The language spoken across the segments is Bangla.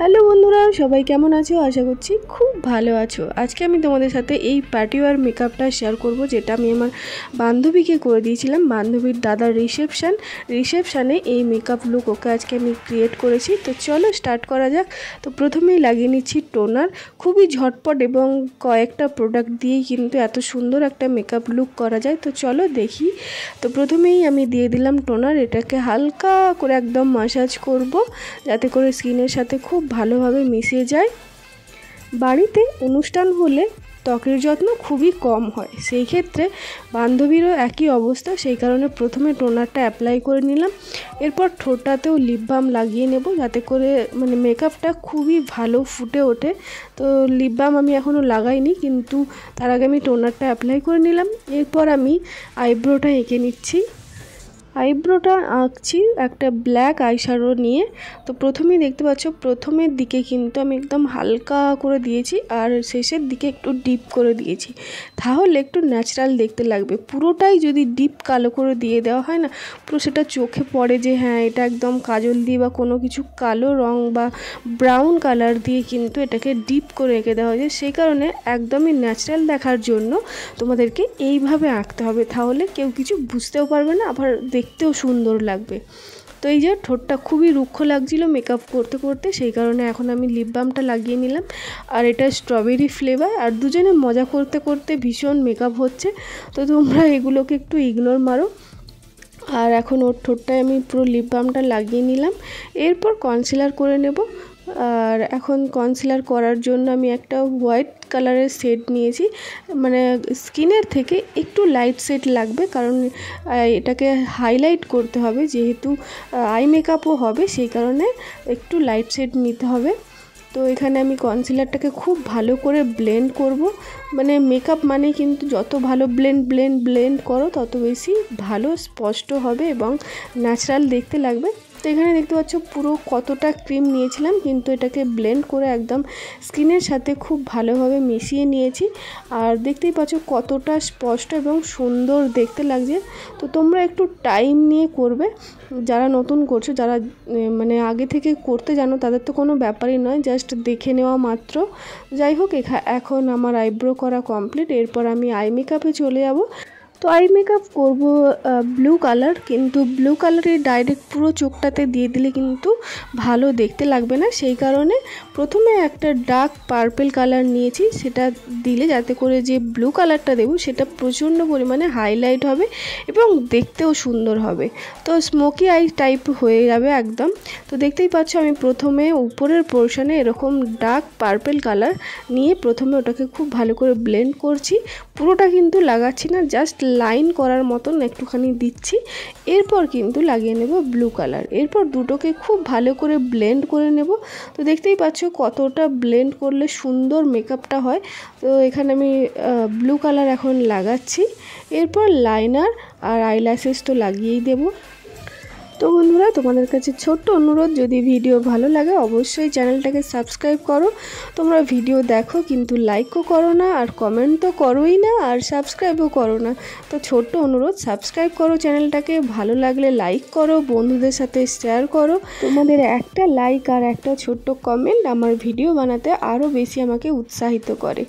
হ্যালো বন্ধুরা, সবাই কেমন আছো? আশা করছি খুব ভালো আছো। আজকে আমি তোমাদের সাথে এই পার্টিওয়ার মেকআপটা শেয়ার করব, যেটা আমি আমার বান্ধবীকে করে দিয়েছিলাম, বান্ধবীর দাদার রিসেপশান রিসেপশানে এই মেকআপ লুক ওকে আজকে আমি ক্রিয়েট করেছি। তো চলো স্টার্ট করা যাক। তো প্রথমেই লাগিয়ে নিচ্ছি টোনার খুবই ঝটপট এবং কয়েকটা প্রোডাক্ট দিয়েই কিন্তু এত সুন্দর একটা মেকআপ লুক করা যায়। তো চলো দেখি। তো প্রথমেই আমি দিয়ে দিলাম টোনার এটাকে হালকা করে একদম মাসাজ করব, যাতে করে স্কিনের সাথে খুব ভালোভাবে মিশে যায়। বাড়িতে অনুষ্ঠান হলে ত্বকের যত্ন খুবই কম হয়। সেই ক্ষেত্রে বান্ধবীরও একই অবস্থা। সেই কারণে প্রথমে টোনারটা অ্যাপ্লাই করে নিলাম। এরপর ঠোঁটাতেও লিপ বাম লাগিয়ে নেব যাতে করে মানে মেকআপটা খুবই ভালো ফুটে ওঠে। তো লিপ বাম আমি এখনও লাগাইনি কিন্তু তার আগে আমি টোনারটা অ্যাপ্লাই করে নিলাম। এরপর আমি আইব্রোটা এঁকে নিচ্ছি। আইব্রোটা আঁকছি একটা ব্ল্যাক আইশ্যাডো নিয়ে। তো প্রথমেই দেখতে পাচ্ছ, প্রথমের দিকে কিন্তু আমি একদম হালকা করে দিয়েছি আর শেষের দিকে একটু ডিপ করে দিয়েছি। তাহলে একটু ন্যাচারাল দেখতে লাগবে। পুরোটাই যদি ডিপ কালো করে দিয়ে দেওয়া হয় না, পুরো সেটা চোখে পড়ে যে হ্যাঁ এটা একদম কাজল দিয়ে বা কোনো কিছু কালো রং বা ব্রাউন কালার দিয়ে কিন্তু এটাকে ডিপ করে এঁকে দেওয়া হয়েছে। সেই কারণে একদমই ন্যাচারাল দেখার জন্য তোমাদেরকে এইভাবে আঁকতে হবে। তাহলে কেউ কিছু বুঝতেও পারবে না, আবার দেখতেও সুন্দর লাগবে। তো এই যে ঠোঁটটা খুবই রুক্ষ লাগছিল মেকআপ করতে করতে, সেই কারণে এখন আমি লিপ বামটা লাগিয়ে নিলাম। আর এটা স্ট্রবেরি ফ্লেভার আর দুজনে মজা করতে করতে ভীষণ মেকআপ হচ্ছে। তো তোমরা এগুলোকে একটু ইগনোর মারো। আর এখন ওর ঠোঁটটায় আমি পুরো লিপ বামটা লাগিয়ে নিলাম। এরপর কনসিলার করে নেব। আর এখন কনসিলার করার জন্য আমি একটা হোয়াইট কালারের সেট নিয়েছি। মানে স্কিনের থেকে একটু লাইট সেট লাগবে কারণ এটাকে হাইলাইট করতে হবে যেহেতু আই মেকআপও হবে সেই কারণে একটু লাইট সেট নিতে হবে। তো এখানে আমি কনসিলারটাকে খুব ভালো করে ব্লেন্ড করব। মানে মেকআপ মানে কিন্তু যত ভালো ব্লেন্ড ব্লেন্ড ব্লেন্ড করো তত বেশি ভালো, স্পষ্ট হবে এবং ন্যাচারাল দেখতে লাগবে। তো এখানে দেখতে পাচ্ছ পুরো কতটা ক্রিম নিয়েছিলাম, কিন্তু এটাকে ব্লেন্ড করে একদম স্কিনের সাথে খুব ভালোভাবে মিশিয়ে নিয়েছি। আর দেখতেই পাচ্ছ কতটা স্পষ্ট এবং সুন্দর দেখতে লাগছে। তো তোমরা একটু টাইম নিয়ে করবে। যারা নতুন করছ, যারা মানে আগে থেকে করতে জানো, তাদের তো কোনো ব্যাপারই নয় জাস্ট দেখে নেওয়া মাত্র। যাই হোক এখন আমার আইব্রো করা কমপ্লিট এরপর আমি আই মেকআপে চলে যাব। তো আই মেকআপ করব ব্লু কালার কিন্তু ব্লু কালারে ডাইরেক্ট পুরো চোখটাতে দিয়ে দিলে কিন্তু ভালো দেখতে লাগবে না। সেই কারণে প্রথমে একটা ডার্ক পার্পেল কালার নিয়েছি, সেটা দিলে যাতে করে যে ব্লু কালারটা দেবো, সেটা প্রচণ্ড পরিমাণে হাইলাইট হবে এবং দেখতেও সুন্দর হবে। তো স্মোকি আই টাইপ হয়ে যাবে একদম। তো দেখতেই পাচ্ছ আমি প্রথমে উপরের পোর্শনে এরকম ডার্ক পার্পেল কালার নিয়ে প্রথমে ওটাকে খুব ভালো করে ব্লেন্ড করছি। পুরোটা কিন্তু লাগাচ্ছি না জাস্ট লাইন করার মতন একটুখানি দিচ্ছি। এরপর কিন্তু লাগিয়ে নেব ব্লু কালার এরপর দুটোকে খুব ভালো করে ব্লেন্ড করে নেব। তো দেখতেই পাচ্ছ কতটা ব্লেন্ড করলে সুন্দর মেকআপটা হয়। তো এখানে আমি ব্লু কালার এখন লাগাচ্ছি। এরপর লাইনার আর আইল্যাশেস তো লাগিয়েই দেবো। তো বন্ধুরা, তোমাদের কাছে ছোট্ট অনুরোধ, যদি ভিডিও ভালো লাগে, অবশ্যই চ্যানেলটাকে সাবস্ক্রাইব করো। তোমরা ভিডিও দেখো, কিন্তু লাইকও করো না, আর কমেন্ট তো করোই না, আর সাবস্ক্রাইবও করো না। তো ছোট্ট অনুরোধ সাবস্ক্রাইব করো চ্যানেলটাকে, ভালো লাগলে লাইক করো, বন্ধুদের সাথে শেয়ার করো। তোমাদের একটা লাইক আর একটা ছোট্ট কমেন্ট আমার ভিডিও বানাতে আরও বেশি আমাকে উৎসাহিত করে।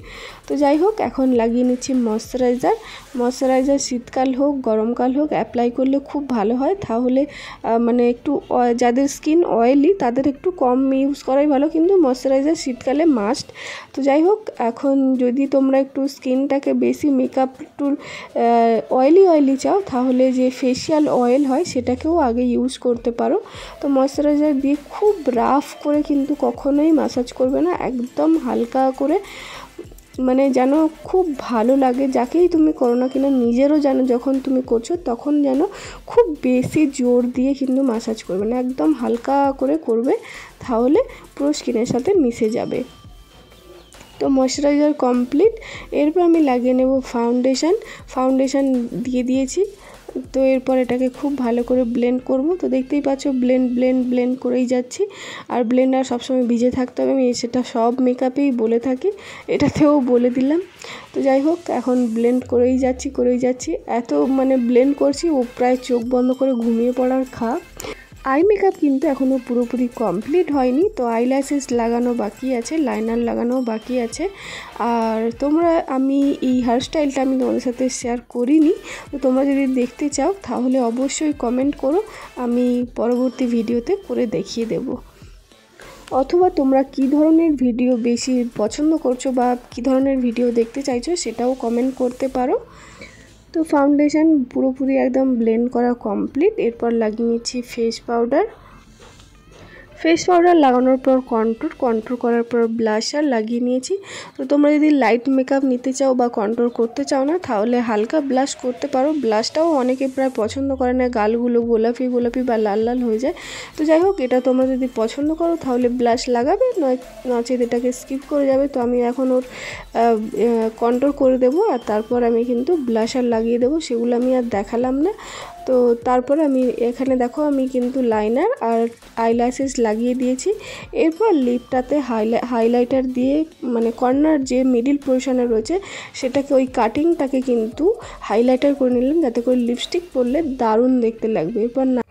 তো যাই হোক, এখন লাগিয়ে নিচ্ছি ময়শ্চারাইজার ময়শ্চারাইজার শীতকাল হোক, গরমকাল হোক অ্যাপ্লাই করলে খুব ভালো হয়। তাহলে মানে একটু যাদের স্কিন অয়েলি তাদের একটু কম ইউজ করাই ভালো, কিন্তু ময়শ্চারাইজার শীতকালে মাস্ট তো যাই হোক, এখন যদি তোমরা একটু স্কিনটাকে বেশি মেকআপ একটু অয়েলি অয়েলি চাও, তাহলে যে ফেশিয়াল অয়েল হয়, সেটাকেও আগে ইউজ করতে পারো। তো ময়শ্চারাইজার দিয়ে খুব রাফ করে কিন্তু কখনোই ম্যাসাজ করবে না, একদম হালকা করে মানে যেন খুব ভালো লাগে, যাকেই তুমি করো না কিনা নিজেরও যেন যখন তুমি করছ তখন যেন খুব বেশি জোর দিয়ে কিন্তু মাসাজ করবে। না একদম হালকা করে করবে, তাহলে পুরো স্কিনের সাথে মিশে যাবে। তো ময়শ্চারাইজার কমপ্লিট এরপর আমি লাগিয়ে নেব ফাউন্ডেশান ফাউন্ডেশান দিয়ে দিয়েছি। তো এরপর এটাকে খুব ভালো করে ব্লেন্ড করব। তো দেখতেই পাচ্ছ ব্লেন্ড ব্লেন্ড ব্লেন্ড করেই যাচ্ছি। আর ব্লেন্ডার সবসময় ভিজে থাকতে হবে। আমি সেটা সব মেকআপেই বলে থাকি। এটাতেও বলে দিলাম। তো যাই হোক, এখন ব্লেন্ড করেই যাচ্ছি করেই যাচ্ছি। এত মানে ব্লেন্ড করছি, ও প্রায় চোখ বন্ধ করে ঘুমিয়ে পড়ার খা আই মেকআপ কিন্তু এখনও পুরোপুরি কমপ্লিট হয়নি, তো আইল্যাশেস লাগানো বাকি আছে লাইনার লাগানো বাকি আছে। আর তোমরা, আমি এই হেয়ারস্টাইলটা আমি তোমাদের সাথে শেয়ার করিনি, তো তোমরা যদি দেখতে চাও, তাহলে অবশ্যই কমেন্ট করো, আমি পরবর্তী ভিডিওতে করে দেখিয়ে দেবো। অথবা তোমরা কি ধরনের ভিডিও বেশি পছন্দ করছ বা কি ধরনের ভিডিও দেখতে চাইছো, সেটাও কমেন্ট করতে পারো। তো ফাউন্ডেশন পুরোপুরি একদম ব্লেন্ড করা কমপ্লিট এরপর লাগিয়ে নিচ্ছি ফেস পাউডার ফেস পাউডার লাগানোর পর কন্ট্রোল কন্ট্রোল করার পর ব্লাশার লাগিয়ে নিয়েছি। তো তোমরা যদি লাইট মেকআপ নিতে চাও বা কন্ট্রোল করতে চাও না, তাহলে হালকা ব্লাশ করতে পারো। ব্লাশটাও অনেকে প্রায় পছন্দ করে না, গালগুলো গোলাপি গোলাপি বা লাল লাল হয়ে যায়। তো যাই হোক, এটা তোমরা যদি পছন্দ করো, তাহলে ব্লাশ লাগাবে, নয় নচেত এটাকে স্কিপ করে যাবে। তো আমি এখন ওর কন্ট্রোল করে দেবো আর তারপর আমি কিন্তু ব্লাশার লাগিয়ে দেবো। সেগুলো আমি আর দেখালাম না। তো তারপর আমি এখানে দেখো আমি কিন্তু লাইনার আর আইলাইসেস লাগিয়ে দিয়েছি। এরপর লিপটাতে হাইলাইটার দিয়ে মানে কর্নার যে মিডিল পোর্শনে রয়েছে, সেটাকে ওই কাটিংটাকে কিন্তু হাইলাইটার করে নিলাম যাতে করে লিপস্টিক পরলে দারুণ দেখতে লাগবে। এরপর না